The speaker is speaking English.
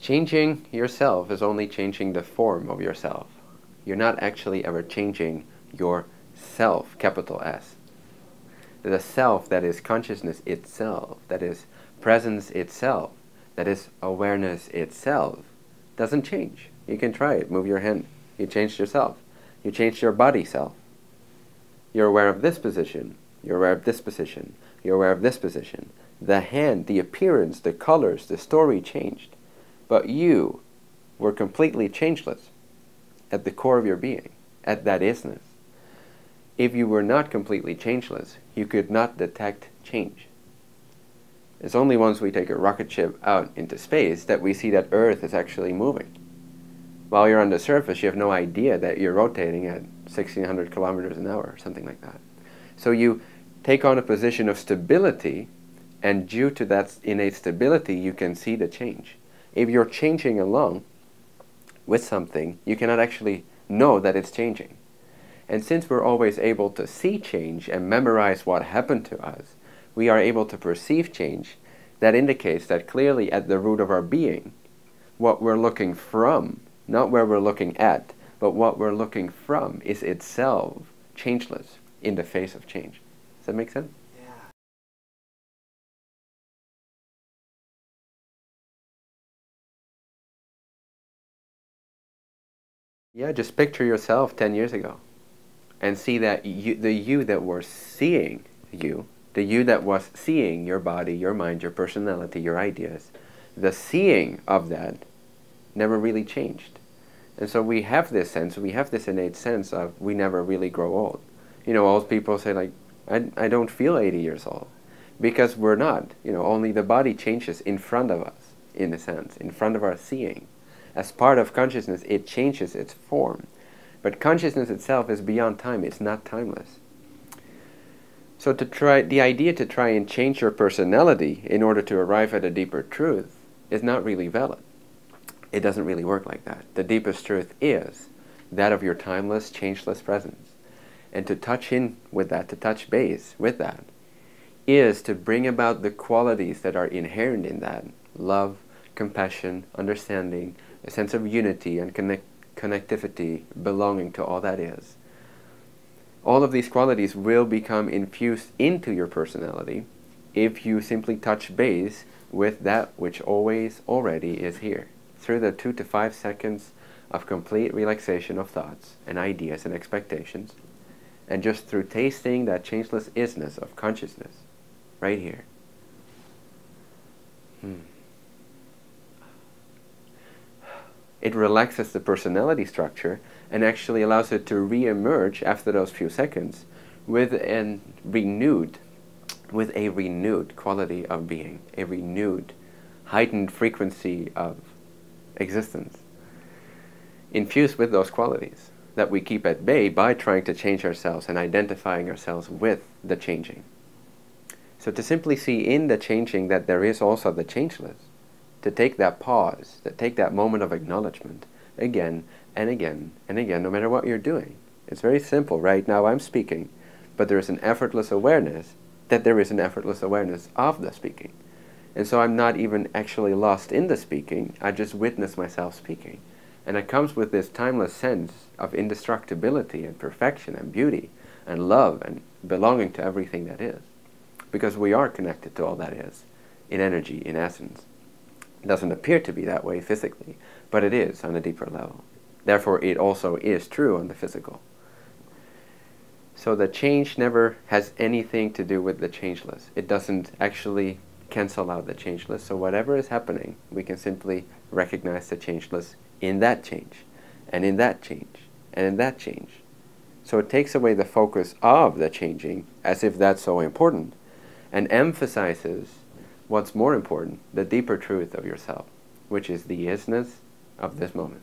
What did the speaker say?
Changing yourself is only changing the form of yourself. You're not actually ever changing your self, capital S. The self that is consciousness itself, that is presence itself, that is awareness itself, doesn't change. You can try it. Move your hand. You changed yourself. You changed your body self. You're aware of this position. You're aware of this position. You're aware of this position. The hand, the appearance, the colors, the story changed. But you were completely changeless at the core of your being, at that isness. If you were not completely changeless, you could not detect change. It's only once we take a rocket ship out into space that we see that Earth is actually moving. While you're on the surface, you have no idea that you're rotating at 1600 kilometers an hour, or something like that. So you take on a position of stability, and due to that innate stability, you can see the change if you're changing along with something, you cannot actually know that it's changing. And since we're always able to see change and memorize what happened to us, we are able to perceive change. That indicates that clearly at the root of our being, what we're looking from, not where we're looking at, but what we're looking from is itself changeless in the face of change. Does that make sense? Yeah, just picture yourself 10 years ago and see that you, the you that was seeing you, the you that was seeing your body, your mind, your personality, your ideas, the seeing of that never really changed. And so we have this sense, we have this innate sense of we never really grow old. You know, old people say like, I, I don't feel 80 years old. Because we're not. You know, only the body changes in front of us, in a sense, in front of our seeing as part of consciousness, it changes its form. But consciousness itself is beyond time, it's not timeless. So to try the idea to try and change your personality in order to arrive at a deeper truth is not really valid. It doesn't really work like that. The deepest truth is that of your timeless, changeless presence. And to touch in with that, to touch base with that, is to bring about the qualities that are inherent in that love, compassion, understanding, a sense of unity and connect connectivity, belonging to all that is. All of these qualities will become infused into your personality if you simply touch base with that which always already is here. Through the two to five seconds of complete relaxation of thoughts and ideas and expectations, and just through tasting that changeless isness of consciousness, right here. Hmm. It relaxes the personality structure and actually allows it to re-emerge after those few seconds with a renewed with a renewed quality of being, a renewed heightened frequency of existence infused with those qualities that we keep at bay by trying to change ourselves and identifying ourselves with the changing. So to simply see in the changing that there is also the changeless to take that pause, to take that moment of acknowledgement again and again and again, no matter what you're doing. It's very simple. Right now I'm speaking, but there is an effortless awareness that there is an effortless awareness of the speaking. And so I'm not even actually lost in the speaking, I just witness myself speaking. And it comes with this timeless sense of indestructibility and perfection and beauty and love and belonging to everything that is. Because we are connected to all that is, in energy, in essence. It doesn't appear to be that way physically, but it is on a deeper level. Therefore, it also is true on the physical. So the change never has anything to do with the changeless. It doesn't actually cancel out the changeless. So whatever is happening, we can simply recognize the changeless in that change, and in that change, and in that change. So it takes away the focus of the changing as if that's so important, and emphasizes what's more important, the deeper truth of yourself, which is the isness of this moment.